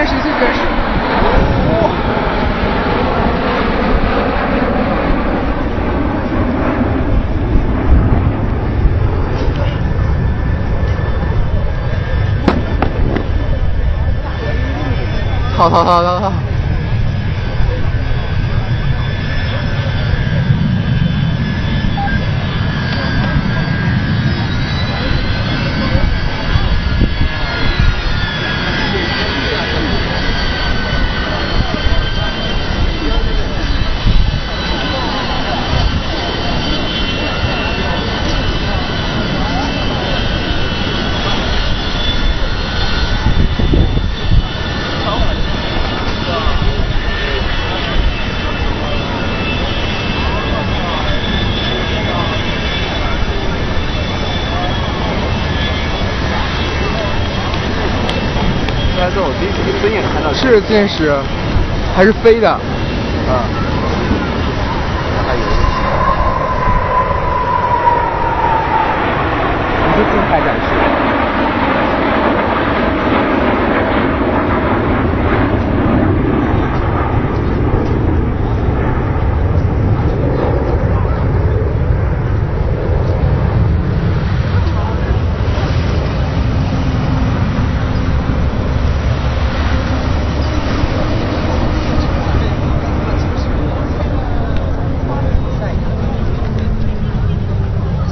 见识，去见识。好好好好好。是见识，还是飞的？啊，还有一个静态展示。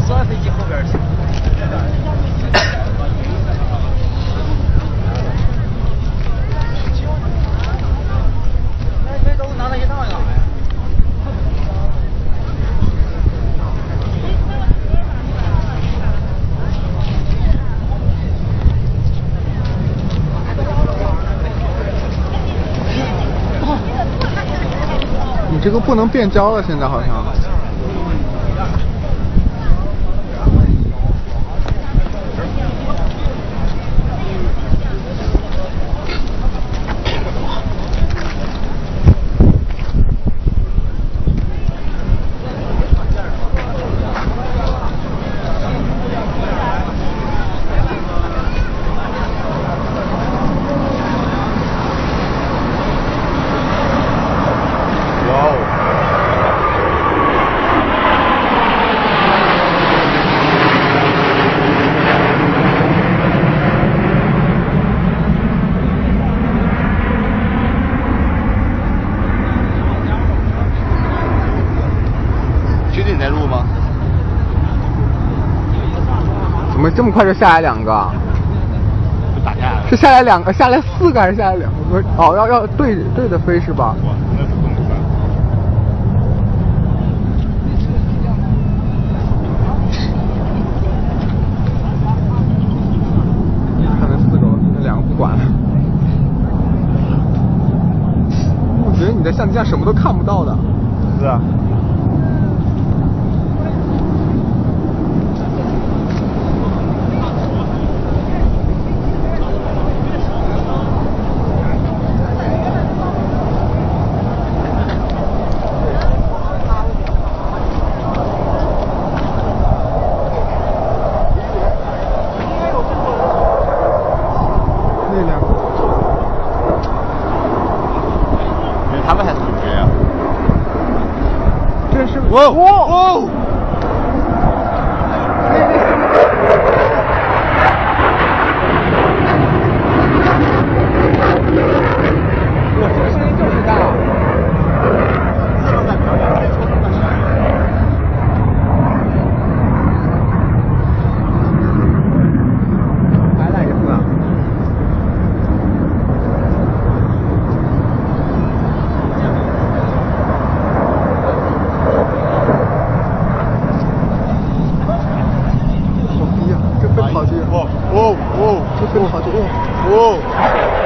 所有飞机后边是。那这都拿那些大干啥呀？你这个不能变焦了，现在好像。哇哦！确定你在录吗？怎么这么快就下来两个？就打架了。是下来两个，下来四个还是下来两个？不是，哦，要要对对着飞是吧？哇，那不动算。看那四个，那两个不管了。我觉得你在相机上什么都看不到的。是啊。那两个，因为他们才是主角啊。这是哇哇！我这个声音就是大。还来一次啊！好低呀，这飞好低啊！哦哦哦这飞好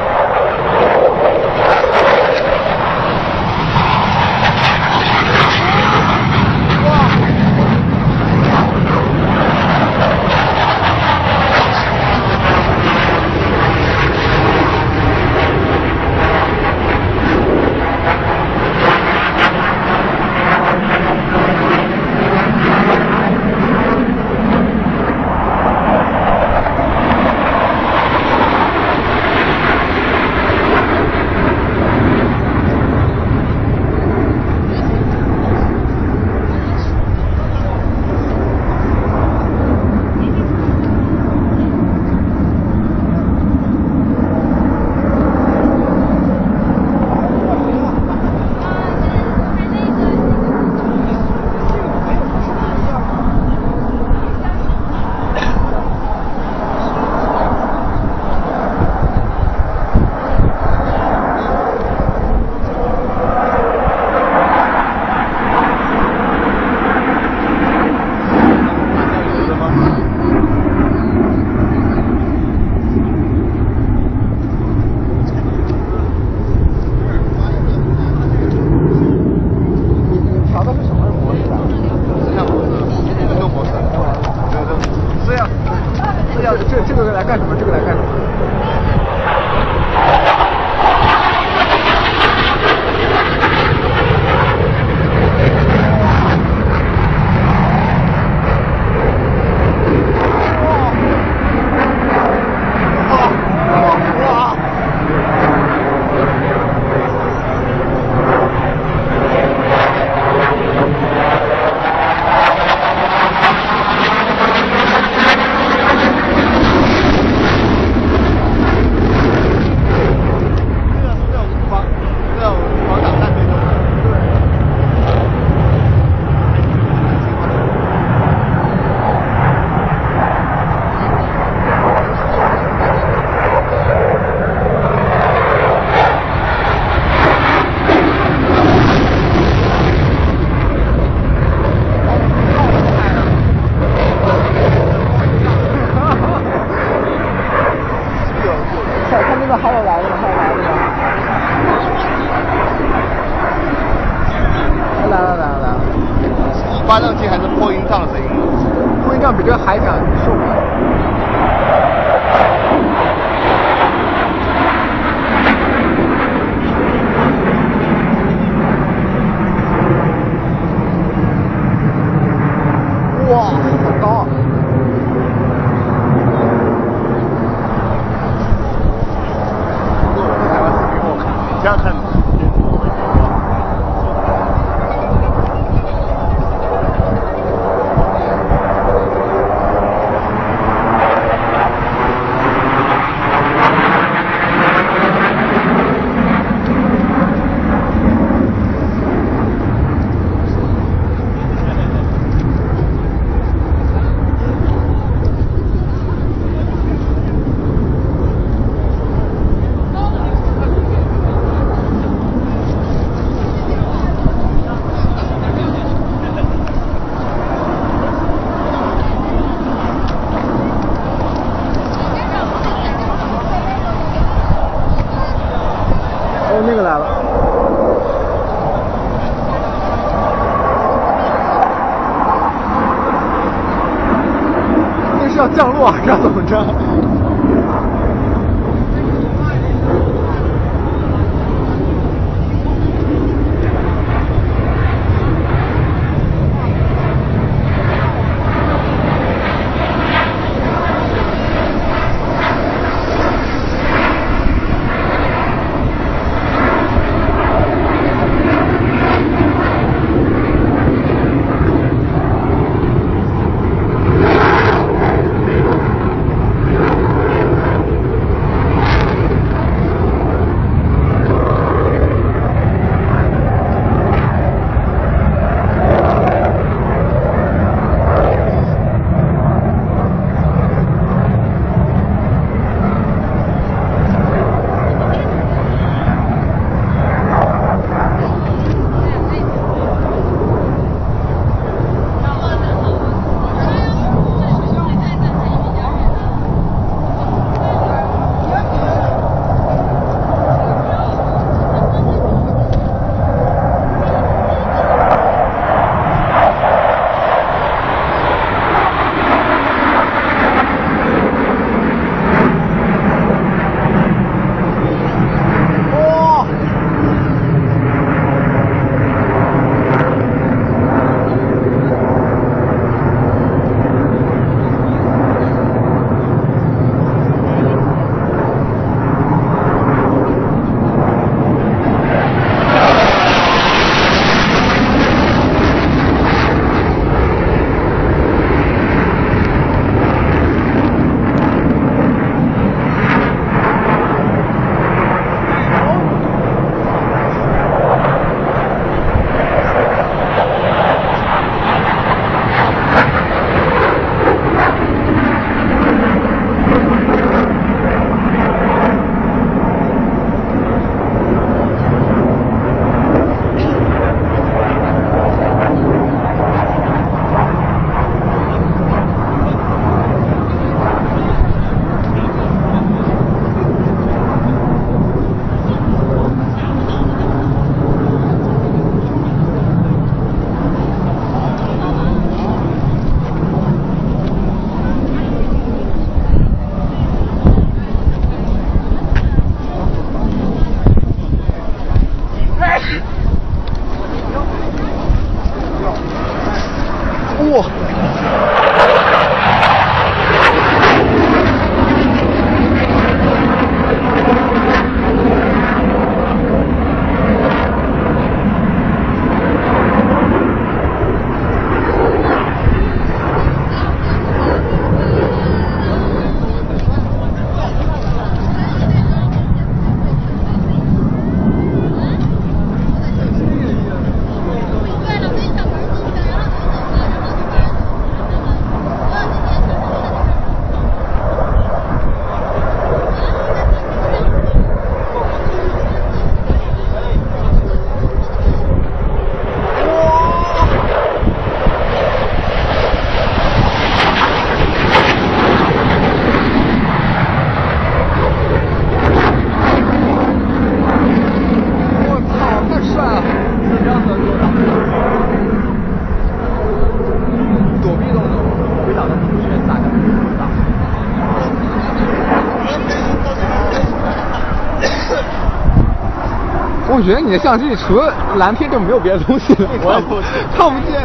我觉得你的相机里除了蓝天就没有别的东西了，我看不见。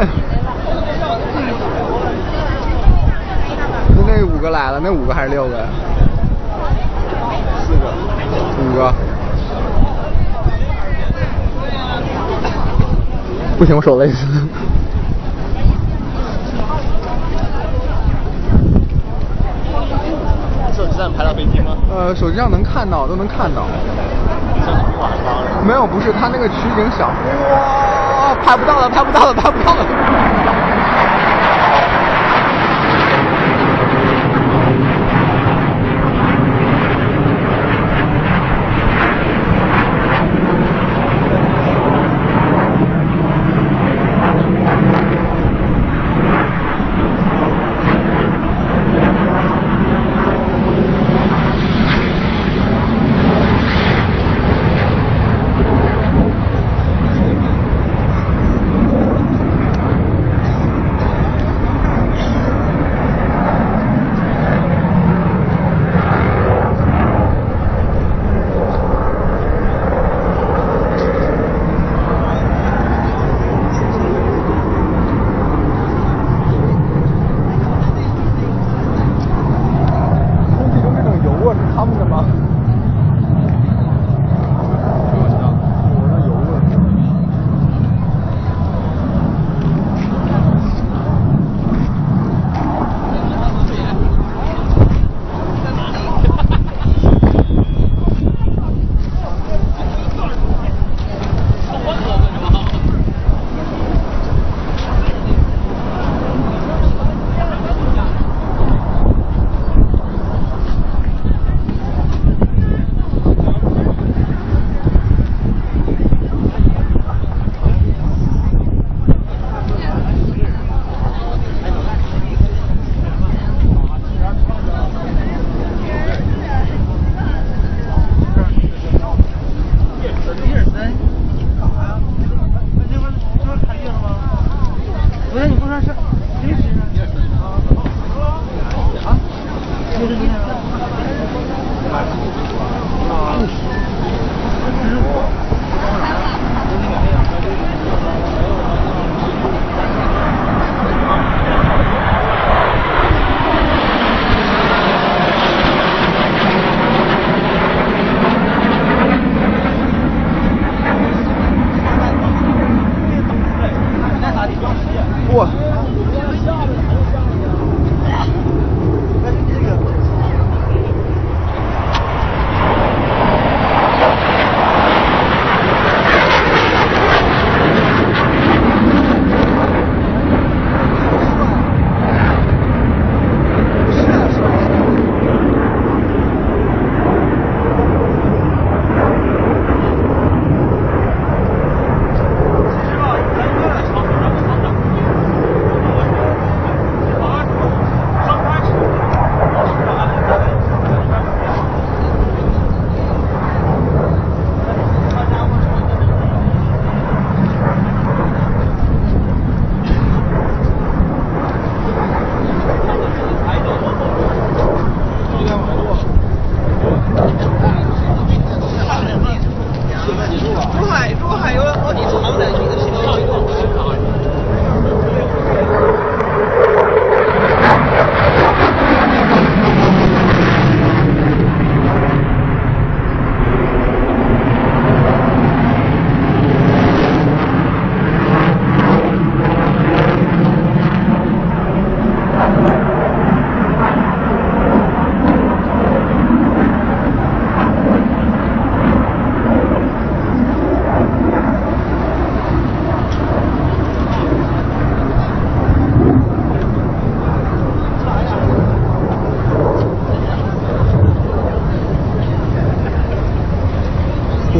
那五个来了，那五个还是六个呀？四个。五个。不行，我手累死了。手机上拍到飞机吗？呃，手机上能看到，都能看到。没有，不是，它那个取景小。哇，拍不到了，拍不到了，拍不到了。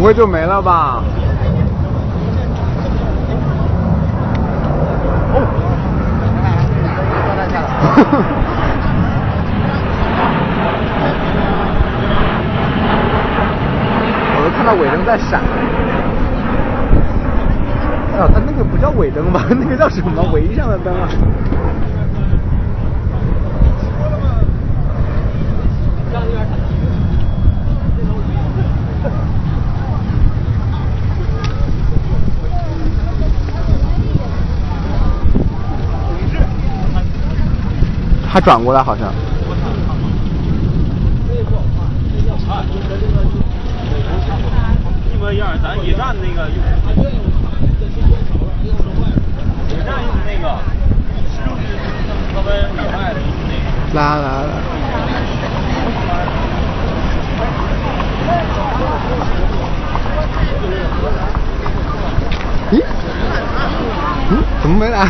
不就没了吧？我都看到尾灯在闪。哎呀，它那个不叫尾灯吧？那个叫什么？围上的灯啊？他转过来好像。一模一样，咱野战那个用，野战用那个，就是他们野外的用那个。来来来。咦？嗯？怎么没来？